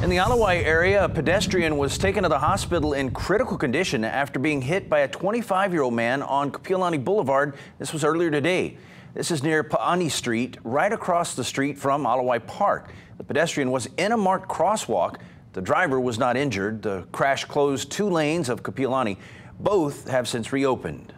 In the Ala Wai area, a pedestrian was taken to the hospital in critical condition after being hit by a 25-year-old man on Kapiolani Boulevard. This was earlier today. This is near Pa'ani Street, right across the street from Ala Wai Park. The pedestrian was in a marked crosswalk. The driver was not injured. The crash closed two lanes of Kapiolani. Both have since reopened.